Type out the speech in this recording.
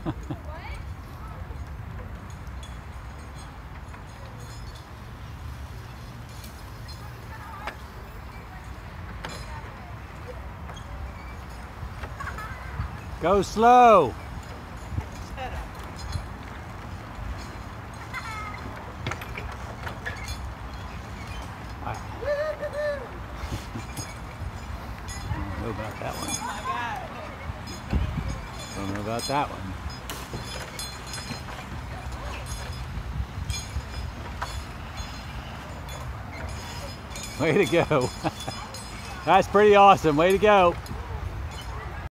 Go slow. I don't know about that one. Don't know about that one. Way to go. That's pretty awesome. Way to go.